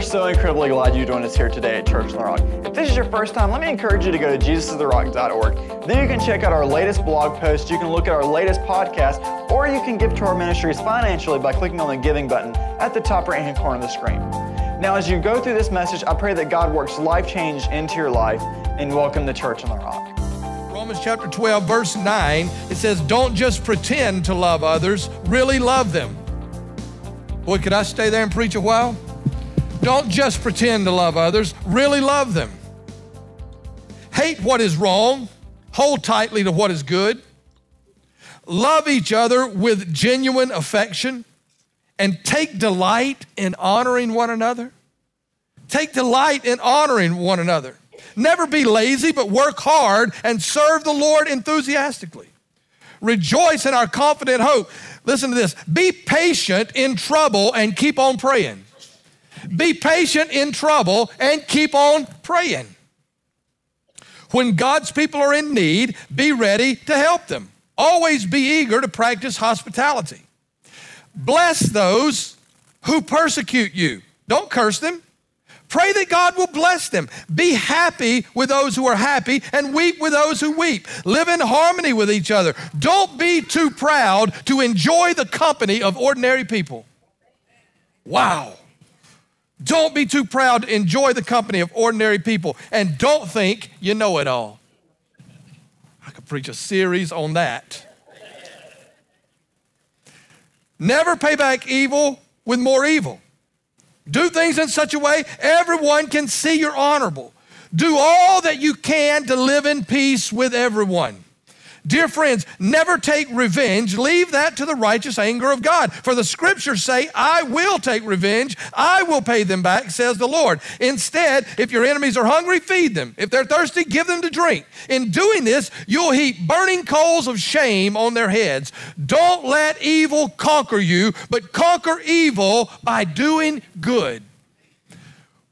We're so incredibly glad you joined us here today at Church on the Rock. If this is your first time, let me encourage you to go to jesusistherock.org. There you can check out our latest blog post, you can look at our latest podcast, or you can give to our ministries financially by clicking on the giving button at the top right hand corner of the screen. Now, as you go through this message, I pray that God works life change into your life and welcome to Church on the Rock. Romans chapter 12, verse 9, it says, Don't just pretend to love others, really love them. Boy, could I stay there and preach a while? Don't just pretend to love others, really love them. Hate what is wrong, hold tightly to what is good. Love each other with genuine affection and take delight in honoring one another. Take delight in honoring one another. Never be lazy, but work hard and serve the Lord enthusiastically. Rejoice in our confident hope. Listen to this be patient in trouble and keep on praying. Be patient in trouble and keep on praying. When God's people are in need, be ready to help them. Always be eager to practice hospitality. Bless those who persecute you. Don't curse them. Pray that God will bless them. Be happy with those who are happy and weep with those who weep. Live in harmony with each other. Don't be too proud to enjoy the company of ordinary people. Wow. Don't be too proud to enjoy the company of ordinary people and don't think you know it all. I could preach a series on that. Never pay back evil with more evil. Do things in such a way everyone can see you're honorable. Do all that you can to live in peace with everyone. Dear friends, never take revenge. Leave that to the righteous anger of God. For the scriptures say, I will take revenge. I will pay them back, says the Lord. Instead, if your enemies are hungry, feed them. If they're thirsty, give them to drink. In doing this, you'll heap burning coals of shame on their heads. Don't let evil conquer you, but conquer evil by doing good.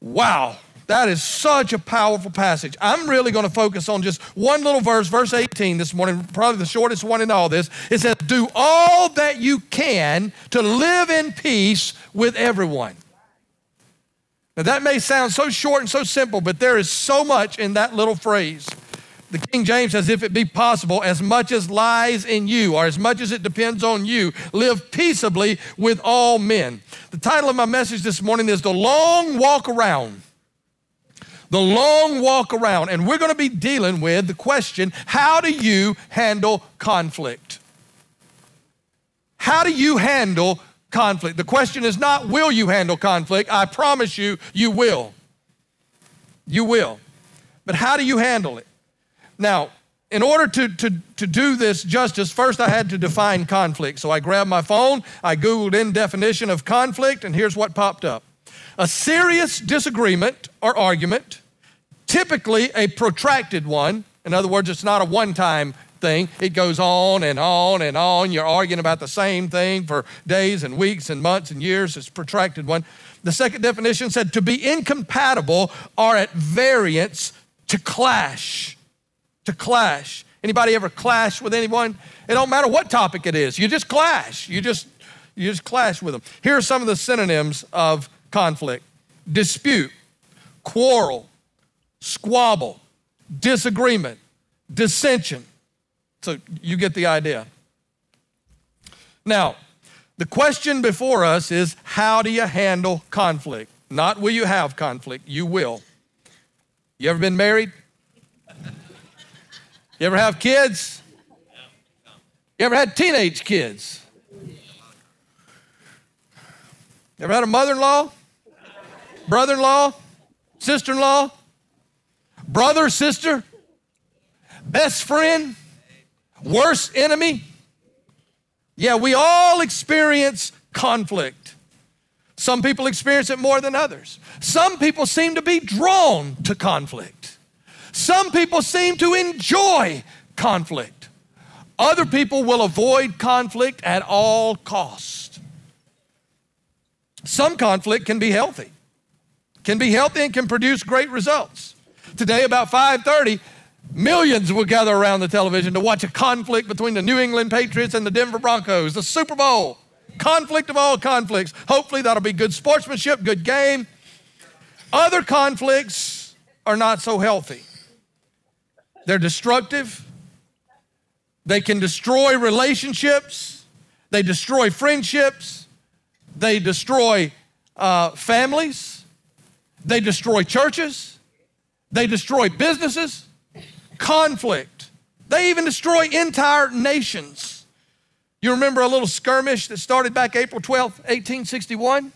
Wow. That is such a powerful passage. I'm really going to focus on just one little verse, verse 18 this morning, probably the shortest one in all this. It says, Do all that you can to live in peace with everyone. Now, that may sound so short and so simple, but there is so much in that little phrase. The King James says, if it be possible, as much as lies in you, or as much as it depends on you, live peaceably with all men. The title of my message this morning is The Long Walk Around the long walk around. And we're going to be dealing with the question how do you handle conflict? How do you handle conflict? The question is not will you handle conflict? I promise you, you will. You will. But how do you handle it? Now, in order to, to, to do this justice, first I had to define conflict. So I grabbed my phone, I Googled in definition of conflict, and here's what popped up a serious disagreement or argument, typically a protracted one. In other words, it's not a one time thing. It goes on and on and on. You're arguing about the same thing for days and weeks and months and years. It's a protracted one. The second definition said to be incompatible or at variance, to clash. To clash. Anybody ever clash with anyone? It don't matter what topic it is. You just clash. You just you just clash with them. Here are some of the synonyms of conflict dispute, quarrel, squabble, disagreement, dissension. So you get the idea. Now, the question before us is how do you handle conflict? Not will you have conflict, you will. You ever been married? You ever have kids? You ever had teenage kids? You ever had a mother in law? Brother in law? Sister in law? Brother, sister? Best friend? Worst enemy? Yeah, we all experience conflict. Some people experience it more than others. Some people seem to be drawn to conflict. Some people seem to enjoy conflict. Other people will avoid conflict at all cost. Some conflict can be healthy. Can be healthy and can produce great results. Today about 5:30, Millions will gather around the television to watch a conflict between the New England Patriots and the Denver Broncos, the Super Bowl. Conflict of all conflicts. Hopefully, that'll be good sportsmanship, good game. Other conflicts are not so healthy. They're destructive. They can destroy relationships. They destroy friendships. They destroy uh, families. They destroy churches. They destroy businesses. Conflict. They even destroy entire nations. You remember a little skirmish that started back April 12, 1861?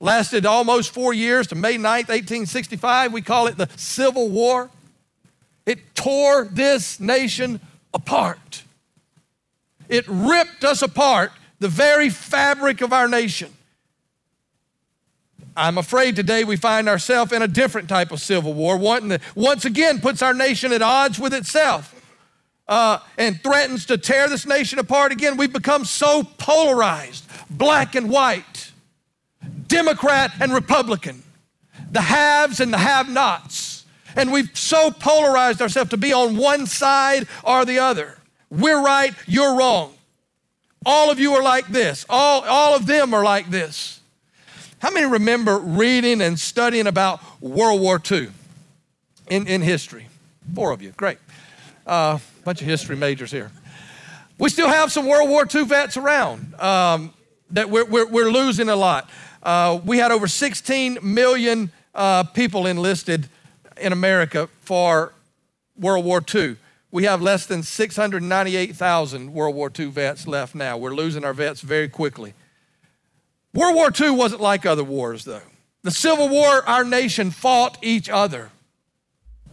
Lasted almost four years to May 9th, 1865. We call it the Civil War. It tore this nation apart. It ripped us apart, the very fabric of our nation. I'm afraid today we find ourselves in a different type of civil war, one that once again puts our nation at odds with itself uh, and threatens to tear this nation apart again. We've become so polarized black and white, Democrat and Republican, the haves and the have nots. And we've so polarized ourselves to be on one side or the other. We're right, you're wrong. All of you are like this, all, all of them are like this. How many remember reading and studying about World War II in, in history? Four of you, great. A uh, bunch of history majors here. We still have some World War II vets around um, that we're, we're, we're, losing a lot. Uh, we had over 16 million uh, people enlisted in America for World War II. We have less than 698,000 World War II vets left now. We're losing our vets very quickly. World War II wasn't like other wars, though. The Civil War, our nation fought each other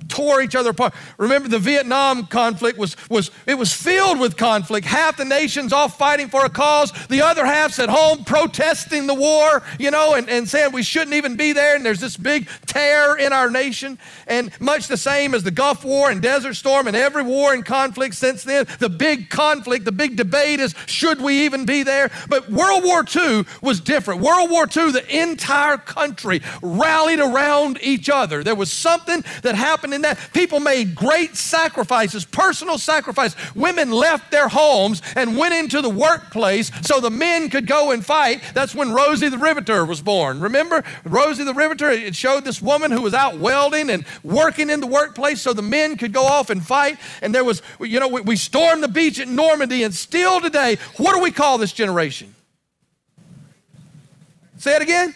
tore each other apart. Remember the Vietnam conflict was, was it was filled with conflict. Half the nations all fighting for a cause, the other half's at home protesting the war, you know, and, and saying we shouldn't even be there. And there's this big tear in our nation. And much the same as the Gulf War and Desert Storm and every war and conflict since then, the big conflict, the big debate is should we even be there? But World War II was different. World War II, the entire country rallied around each other. There was something that happened in that. People made great sacrifices, personal sacrifice. Women left their homes and went into the workplace so the men could go and fight. That's when Rosie the Riveter was born. Remember Rosie the Riveter? It showed this woman who was out welding and working in the workplace so the men could go off and fight. And there was, you know, we, we stormed the beach at Normandy, and still today, what do we call this generation? Say it again.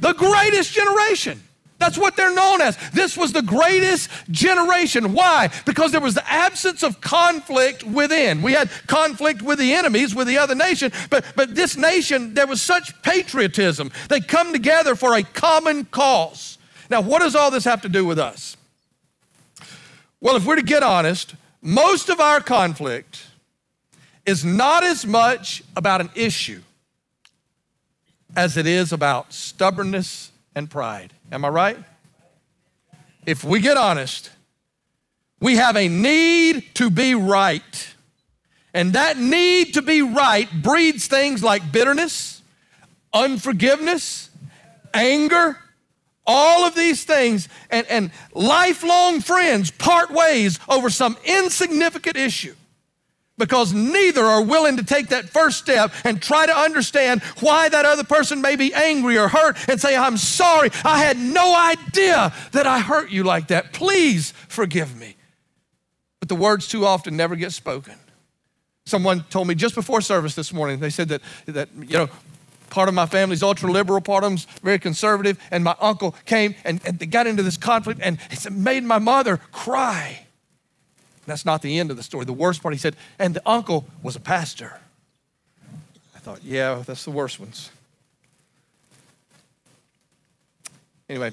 The greatest generation. That's what they're known as. This was the greatest generation. Why? Because there was the absence of conflict within. We had conflict with the enemies, with the other nation, but, but this nation, there was such patriotism. They come together for a common cause. Now, what does all this have to do with us? Well, if we're to get honest, most of our conflict is not as much about an issue as it is about stubbornness and pride. Am I right? If we get honest, we have a need to be right. And that need to be right breeds things like bitterness, unforgiveness, anger, all of these things. And, and lifelong friends part ways over some insignificant issue because neither are willing to take that first step and try to understand why that other person may be angry or hurt and say, I'm sorry, I had no idea that I hurt you like that. Please forgive me. But the words too often never get spoken. Someone told me just before service this morning, they said that, that you know, part of my family's ultra liberal, part of them's very conservative, and my uncle came and, and they got into this conflict and it made my mother cry. That's not the end of the story. The worst part, he said, and the uncle was a pastor. I thought, yeah, that's the worst ones. Anyway,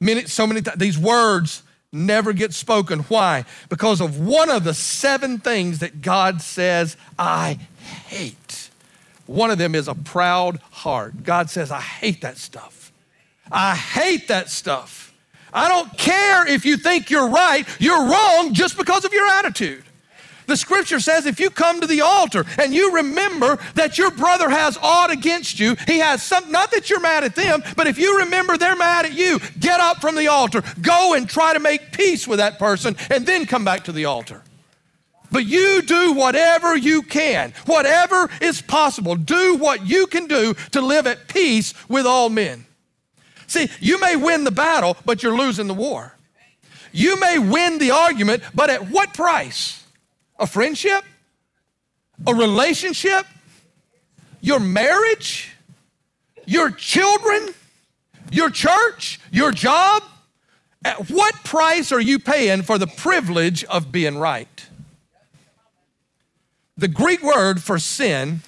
many, so many times, these words never get spoken. Why? Because of one of the seven things that God says, I hate. One of them is a proud heart. God says, I hate that stuff. I hate that stuff. I don't care if you think you're right, you're wrong just because of your attitude. The scripture says if you come to the altar and you remember that your brother has aught against you, he has some, not that you're mad at them, but if you remember they're mad at you, get up from the altar, go and try to make peace with that person, and then come back to the altar. But you do whatever you can, whatever is possible. Do what you can do to live at peace with all men. See, you may win the battle, but you're losing the war. You may win the argument, but at what price? A friendship? A relationship? Your marriage? Your children? Your church? Your job? At what price are you paying for the privilege of being right? The Greek word for sin,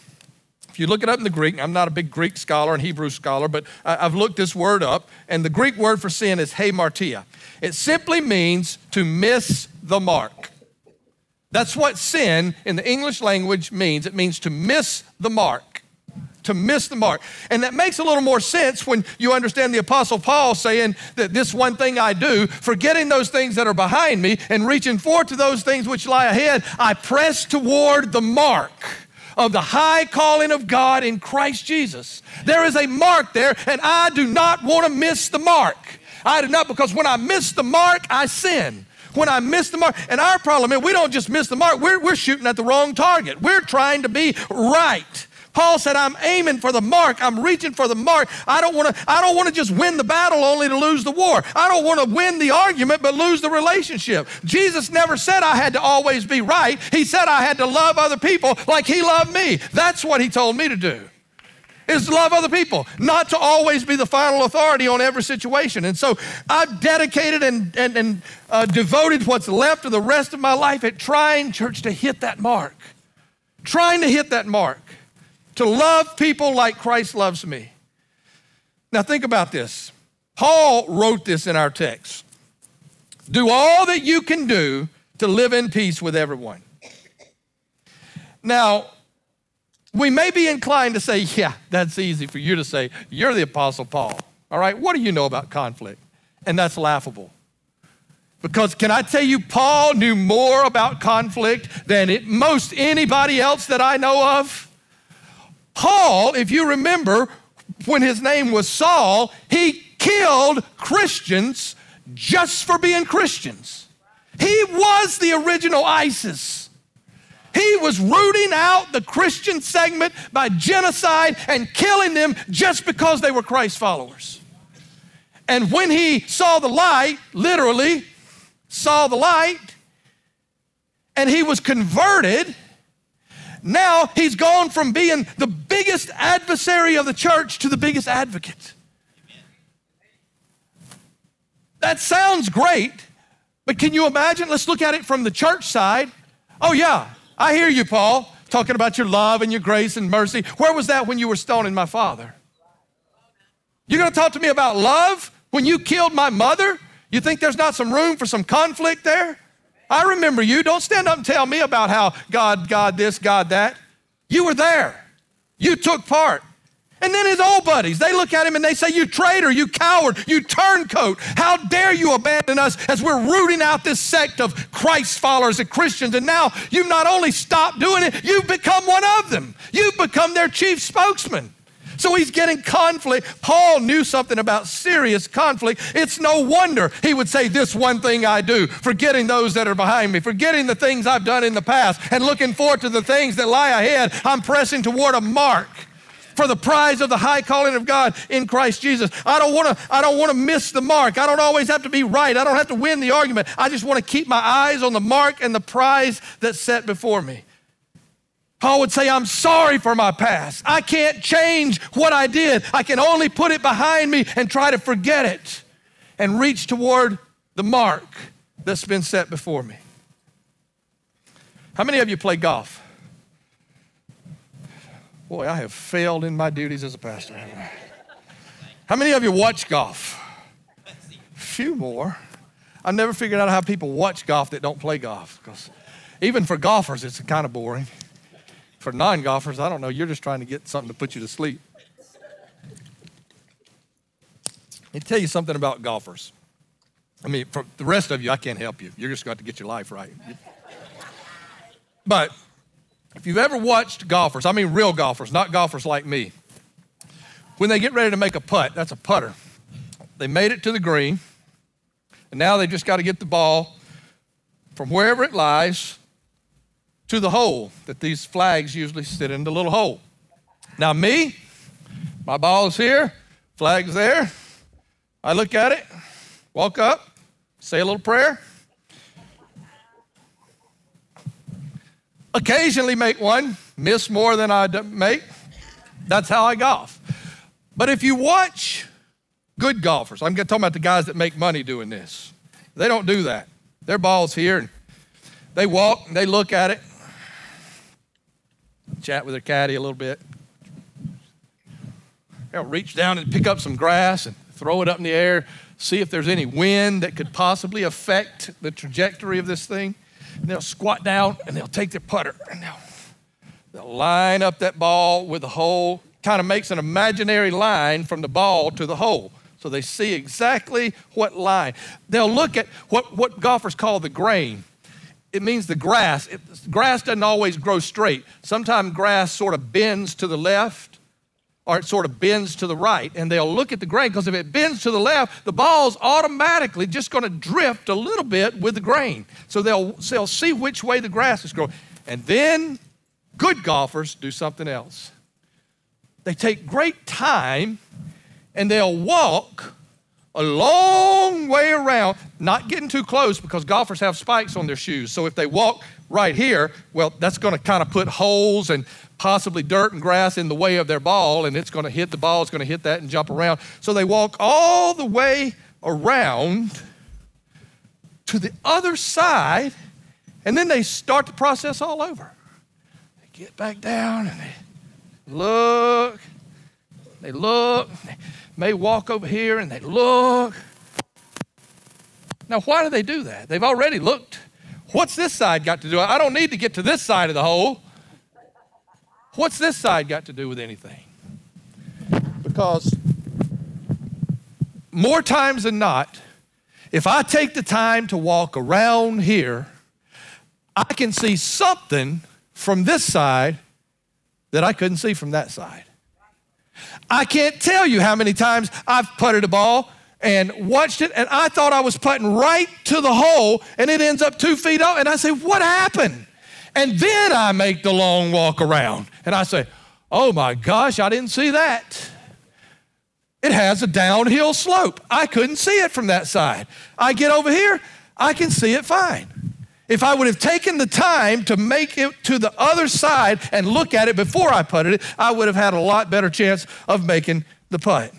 if you look it up in the Greek, I'm not a big Greek scholar and Hebrew scholar, but I've looked this word up, and the Greek word for sin is hamartia. It simply means to miss the mark. That's what sin in the English language means. It means to miss the mark. To miss the mark. And that makes a little more sense when you understand the Apostle Paul saying that this one thing I do, forgetting those things that are behind me and reaching forward to those things which lie ahead, I press toward the mark of the high calling of God in Christ Jesus. There is a mark there, and I do not want to miss the mark. I do not, because when I miss the mark, I sin when I miss the mark. And our problem is we don't just miss the mark, we're, we're shooting at the wrong target. We're trying to be right. Paul said, I'm aiming for the mark. I'm reaching for the mark. I don't want to, I don't want to just win the battle only to lose the war. I don't want to win the argument but lose the relationship. Jesus never said I had to always be right. He said I had to love other people like he loved me. That's what he told me to do is to love other people, not to always be the final authority on every situation. And so I've dedicated and, and, and uh, devoted what's left of the rest of my life at trying, church, to hit that mark. Trying to hit that mark. To love people like Christ loves me. Now, think about this. Paul wrote this in our text Do all that you can do to live in peace with everyone. Now, we may be inclined to say, yeah, that's easy for you to say. You're the Apostle Paul. All right, what do you know about conflict? And that's laughable. Because can I tell you, Paul knew more about conflict than it, most anybody else that I know of? Paul, if you remember, when his name was Saul, he killed Christians just for being Christians. He was the original ISIS. He was rooting out the Christian segment by genocide and killing them just because they were Christ followers. And when he saw the light, literally saw the light, and he was converted, now he's gone from being the biggest adversary of the church to the biggest advocate. That sounds great, but can you imagine? Let's look at it from the church side. Oh, yeah, I hear you, Paul, talking about your love and your grace and mercy. Where was that when you were stoning my father? You're going to talk to me about love when you killed my mother? You think there's not some room for some conflict there? I remember you. Don't stand up and tell me about how God, God this, God that. You were there. You took part. And then his old buddies, they look at him and they say, You traitor, you coward, you turncoat. How dare you abandon us as we're rooting out this sect of Christ followers and Christians? And now you've not only stopped doing it, you've become one of them. You've become their chief spokesman. So he's getting conflict. Paul knew something about serious conflict. It's no wonder he would say, This one thing I do, forgetting those that are behind me, forgetting the things I've done in the past, and looking forward to the things that lie ahead. I'm pressing toward a mark for the prize of the high calling of God in Christ Jesus. I don't want to I don't want to miss the mark. I don't always have to be right. I don't have to win the argument. I just want to keep my eyes on the mark and the prize that's set before me. Paul would say, I'm sorry for my past. I can't change what I did. I can only put it behind me and try to forget it and reach toward the mark that's been set before me. How many of you play golf? Boy, I have failed in my duties as a pastor. How many of you watch golf? Few more. I've never figured out how people watch golf that don't play golf because even for golfers, it's kind of boring. For non golfers, I don't know, you're just trying to get something to put you to sleep. Let me tell you something about golfers. I mean, for the rest of you, I can't help you. You're just going to, to get your life right. But if you've ever watched golfers, I mean real golfers, not golfers like me, when they get ready to make a putt, that's a putter. They made it to the green, and now they just got to get the ball from wherever it lies to the hole that these flags usually sit in the little hole. Now, me, my ball is here, flag's there. I look at it, walk up, say a little prayer. Occasionally make one, miss more than I make. That's how I golf. But if you watch good golfers, I'm talking about the guys that make money doing this, they don't do that. Their ball's here, and they walk and they look at it, chat with their caddy a little bit. They'll reach down and pick up some grass and throw it up in the air, see if there's any wind that could possibly affect the trajectory of this thing. And they'll squat down and they'll take their putter and they'll, they'll line up that ball with the hole, kind of makes an imaginary line from the ball to the hole. So they see exactly what line. They'll look at what, what golfers call the grain. It means the grass. It, grass doesn't always grow straight. Sometimes grass sort of bends to the left or it sort of bends to the right. And they'll look at the grain because if it bends to the left, the ball's automatically just going to drift a little bit with the grain. So they'll, they'll see which way the grass is growing. And then good golfers do something else. They take great time and they'll walk a long way around, not getting too close because golfers have spikes on their shoes. So if they walk right here, well, that's going to kind of put holes and possibly dirt and grass in the way of their ball, and it's going to hit the ball, it's going to hit that and jump around. So they walk all the way around to the other side, and then they start the process all over. They get back down and they look, they look, they may walk over here and they look. Now, why do they do that? They've already looked. What's this side got to do? I don't need to get to this side of the hole. What's this side got to do with anything? Because more times than not, if I take the time to walk around here, I can see something from this side that I couldn't see from that side. I can't tell you how many times I've putted a ball and watched it, and I thought I was putting right to the hole, and it ends up two feet off, and I say, What happened? And then I make the long walk around. And I say, oh my gosh, I didn't see that. It has a downhill slope. I couldn't see it from that side. I get over here, I can see it fine. If I would have taken the time to make it to the other side and look at it before I putted it, I would have had a lot better chance of making the putt.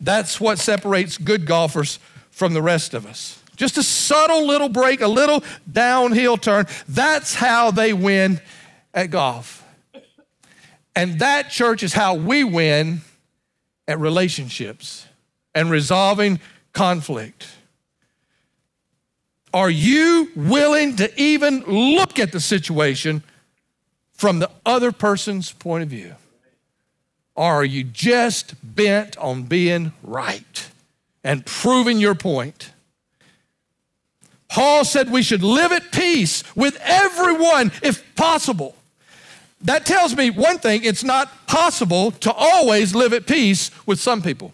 That's what separates good golfers from the rest of us. Just a subtle little break, a little downhill turn. That's how they win at golf. And that, church, is how we win at relationships and resolving conflict. Are you willing to even look at the situation from the other person's point of view? Or are you just bent on being right and proving your point? Paul said we should live at peace with everyone if possible. That tells me one thing it's not possible to always live at peace with some people.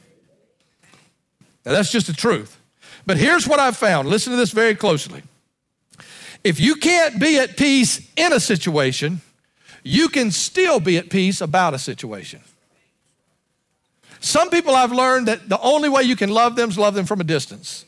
Now, that's just the truth. But here's what I've found listen to this very closely. If you can't be at peace in a situation, you can still be at peace about a situation. Some people I've learned that the only way you can love them is love them from a distance.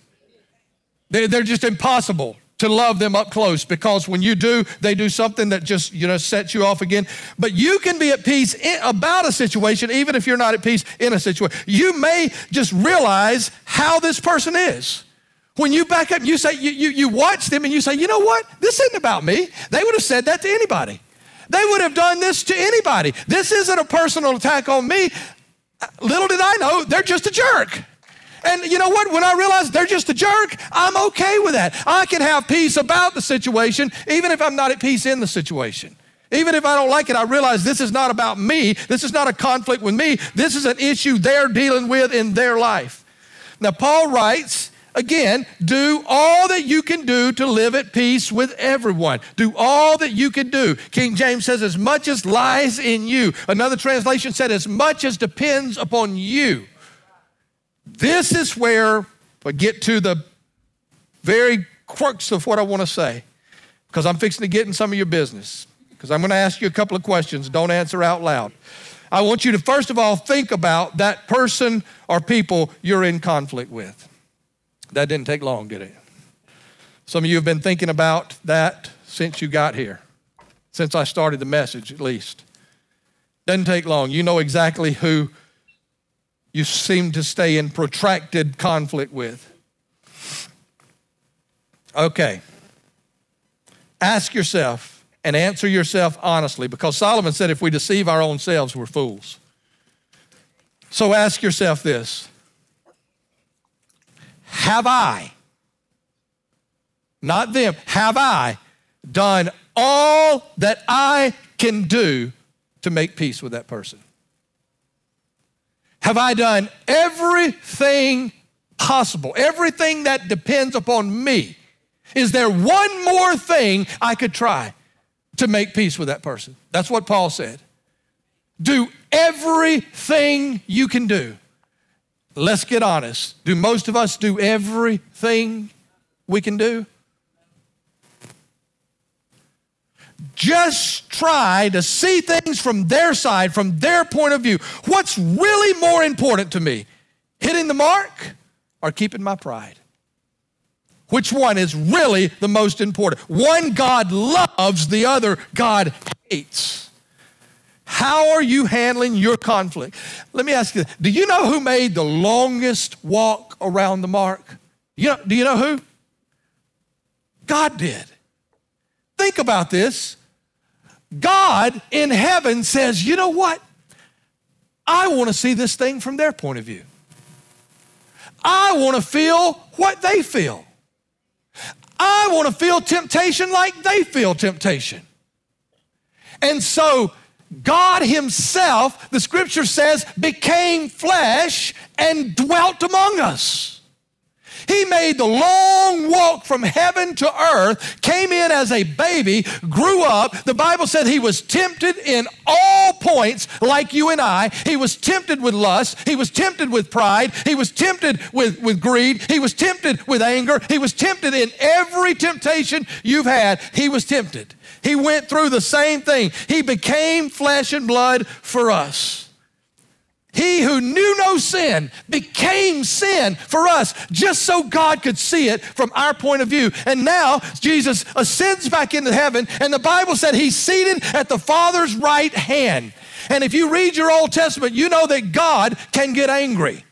They're just impossible to love them up close because when you do, they do something that just, you know, sets you off again. But you can be at peace in, about a situation, even if you're not at peace in a situation. You may just realize how this person is. When you back up, you say, you, you, you watch them and you say, you know what? This isn't about me. They would have said that to anybody. They would have done this to anybody. This isn't a personal attack on me. Little did I know, they're just a jerk. And you know what? When I realize they're just a jerk, I'm okay with that. I can have peace about the situation, even if I'm not at peace in the situation. Even if I don't like it, I realize this is not about me. This is not a conflict with me. This is an issue they're dealing with in their life. Now, Paul writes Again, do all that you can do to live at peace with everyone. Do all that you can do. King James says, as much as lies in you. Another translation said, as much as depends upon you. This is where I get to the very crux of what I want to say, because I'm fixing to get in some of your business. Because I'm going to ask you a couple of questions. Don't answer out loud. I want you to first of all think about that person or people you're in conflict with. That didn't take long, did it? Some of you have been thinking about that since you got here, since I started the message at least. Doesn't take long. You know exactly who you seem to stay in protracted conflict with. Okay. Ask yourself and answer yourself honestly because Solomon said if we deceive our own selves, we're fools. So ask yourself this Have I, not them, have I done all that I can do to make peace with that person? Have I done everything possible, everything that depends upon me? Is there one more thing I could try to make peace with that person? That's what Paul said. Do everything you can do. Let's get honest. Do most of us do everything we can do? Just try to see things from their side, from their point of view. What's really more important to me? Hitting the mark or keeping my pride? Which one is really the most important? One God loves, the other God hates. How are you handling your conflict? Let me ask you, do you know who made the longest walk around the mark? You know, do you know who? God did. Think about this. God in heaven says, you know what? I want to see this thing from their point of view. I want to feel what they feel. I want to feel temptation like they feel temptation. And so, God Himself, the scripture says, became flesh and dwelt among us. He made the long walk from heaven to earth, came in as a baby, grew up. The Bible said he was tempted in all points, like you and I. He was tempted with lust. He was tempted with pride. He was tempted with, with greed. He was tempted with anger. He was tempted in every temptation you've had. He was tempted. He went through the same thing. He became flesh and blood for us. He who knew no sin became sin for us just so God could see it from our point of view. And now Jesus ascends back into heaven, and the Bible said he's seated at the Father's right hand. And if you read your Old Testament, you know that God can get angry,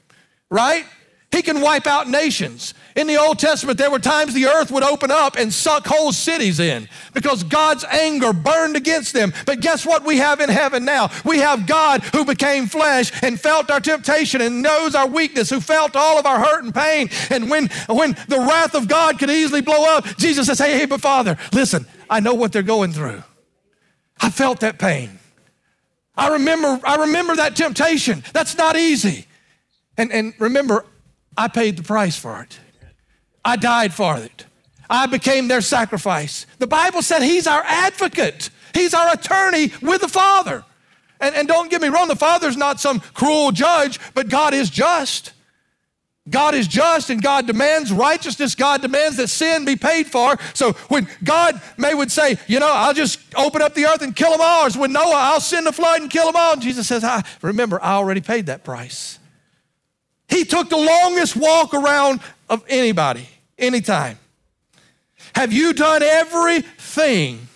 right? He can wipe out nations. In the Old Testament, there were times the earth would open up and suck whole cities in because God's anger burned against them. But guess what we have in heaven now? We have God who became flesh and felt our temptation and knows our weakness, who felt all of our hurt and pain. And when, when the wrath of God could easily blow up, Jesus says, Hey, hey, but Father, listen, I know what they're going through. I felt that pain. I remember, I remember that temptation. That's not easy. And, and remember, I paid the price for it. I died for it. I became their sacrifice. The Bible said He's our advocate, He's our attorney with the Father. And, and don't get me wrong, the Father's not some cruel judge, but God is just. God is just and God demands righteousness. God demands that sin be paid for. So when God may would say, you know, I'll just open up the earth and kill them all, or when Noah, I'll send a flood and kill them all. And Jesus says, I, remember, I already paid that price. He took the longest walk around of anybody, anytime. Have you done everything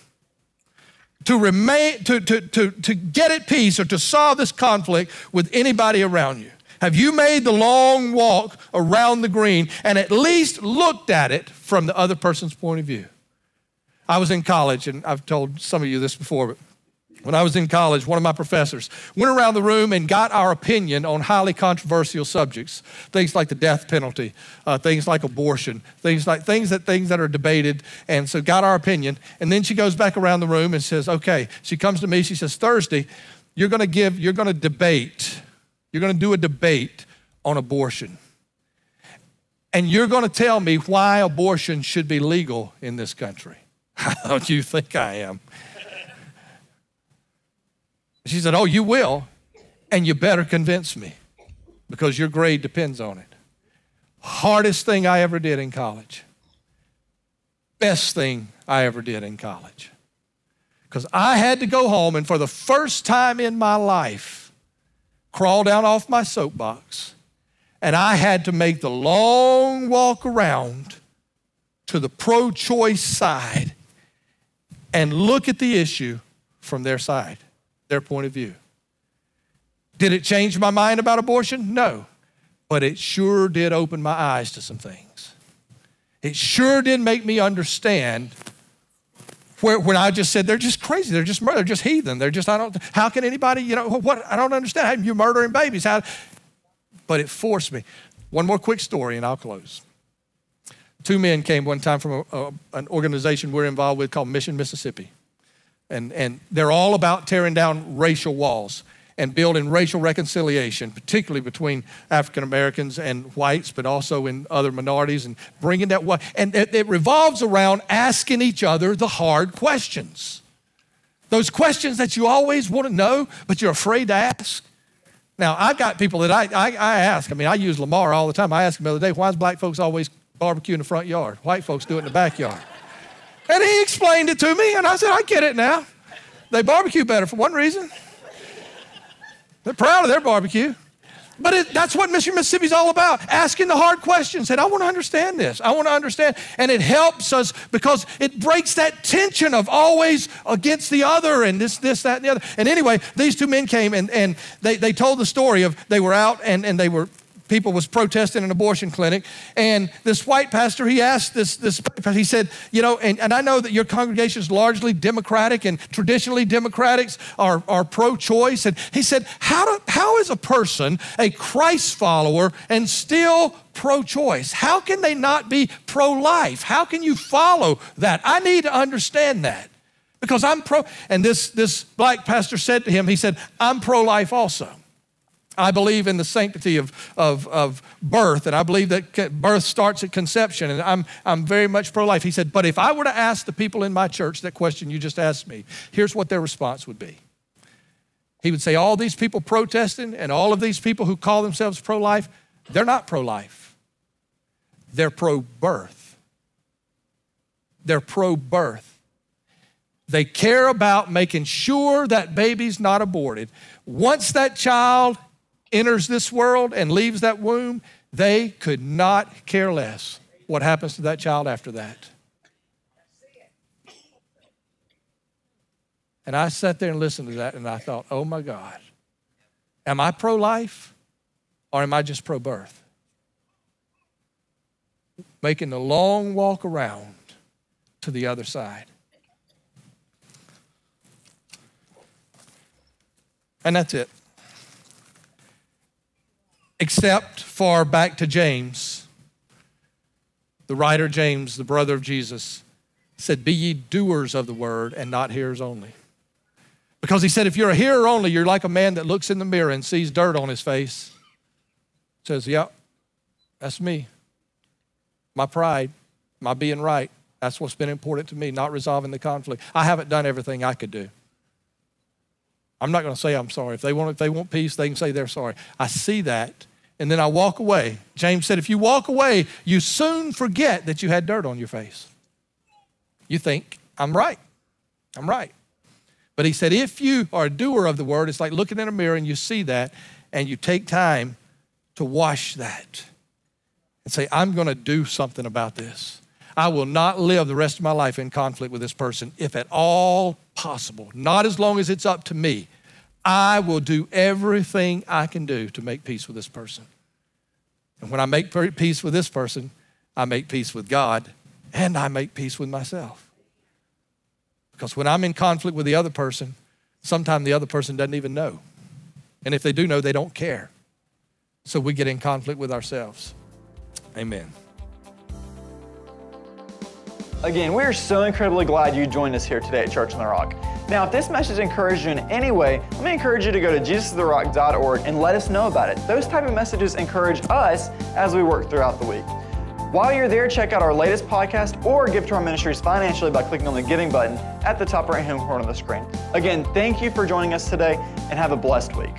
to remain to, to, to, to get at peace or to solve this conflict with anybody around you? Have you made the long walk around the green and at least looked at it from the other person's point of view? I was in college, and I've told some of you this before, but when I was in college, one of my professors went around the room and got our opinion on highly controversial subjects, things like the death penalty, uh, things like abortion, things like things that things that are debated, and so got our opinion. And then she goes back around the room and says, "Okay." She comes to me. She says, "Thursday, you're going to give, you're going to debate, you're going to do a debate on abortion." And you're going to tell me why abortion should be legal in this country. How do you think I am? She said, Oh, you will, and you better convince me because your grade depends on it. Hardest thing I ever did in college. Best thing I ever did in college. Because I had to go home and for the first time in my life, crawl down off my soapbox and I had to make the long walk around to the pro choice side and look at the issue from their side, their point of view. Did it change my mind about abortion? No. But it sure did open my eyes to some things. It sure did make me understand where, when I just said they're just crazy, they're just murder, they're just heathen, they're just I don't. How can anybody, you know, what? I don't understand. How you murdering babies? How? But it forced me. One more quick story, and I'll close. Two men came one time from a, a, an organization we're involved with called Mission Mississippi, and and they're all about tearing down racial walls and building racial reconciliation, particularly between African Americans and whites, but also in other minorities, and bringing that. And it, it revolves around asking each other the hard questions. Those questions that you always want to know, but you're afraid to ask. Now, I've got people that I, I, I, ask. I mean, I use Lamar all the time. I asked him the other day, why is black folks always barbecue in the front yard? White folks do it in the backyard. And he explained it to me, and I said, I get it now. They barbecue better for one reason. They're proud of their barbecue. But it, that's what Mission Mississippi is all about asking the hard questions. And I want to understand this. I want to understand. And it helps us because it breaks that tension of always against the other and this, this, that, and the other. And anyway, these two men came and, and they, they told the story of they were out and, and they were people was protesting an abortion clinic. And this white pastor he asked this this he said you know and, and i know that your congregation is largely democratic and traditionally democrats are, are pro-choice. And he said how, do, how is a person a christ follower and still pro-choice? How can they not be pro-life? How can you follow that? I need to understand that because i'm pro and this this black pastor said to him he said i'm pro-life also I believe in the sanctity of, of, of birth, and I believe that birth starts at conception, and I'm, I'm very much pro life. He said, But if I were to ask the people in my church that question you just asked me, here's what their response would be. He would say, All these people protesting and all of these people who call themselves pro life, they're not pro life, they're pro birth. They're pro birth. They care about making sure that baby's not aborted. Once that child enters this world and leaves that womb, they could not care less what happens to that child after that. And I sat there and listened to that and I thought, oh my God, am I pro life or am I just pro birth? Making the long walk around to the other side. And that's it except for back to James. The writer James, the brother of Jesus, said, Be ye doers of the word and not hearers only. Because he said, If you're a hearer only, you're like a man that looks in the mirror and sees dirt on his face. Says, Yep, that's me. My pride, my being right. That's what's been important to me, not resolving the conflict. I haven't done everything I could do. I'm not going to say I'm sorry. If they want, if they want peace, they can say they're sorry. I see that and then I walk away. James said, if you walk away, you soon forget that you had dirt on your face. You think, I'm right. I'm right. But he said, if you are a doer of the word, it's like looking in a mirror and you see that and you take time to wash that and say, I'm going to do something about this. I will not live the rest of my life in conflict with this person if at all possible, not as long as it's up to me. I will do everything I can do to make peace with this person. And when I make peace with this person, I make peace with God and I make peace with myself. Because when I'm in conflict with the other person, sometimes the other person doesn't even know. And if they do know, they don't care. So we get in conflict with ourselves. Amen. Again, we are so incredibly glad you joined us here today at Church on the Rock. Now, if this message encouraged you in any way, let me encourage you to go to jesustherock.org and let us know about it. Those type of messages encourage us as we work throughout the week. While you're there, check out our latest podcast or give to our ministries financially by clicking on the giving button at the top right hand corner of the screen. Again, thank you for joining us today and have a blessed week.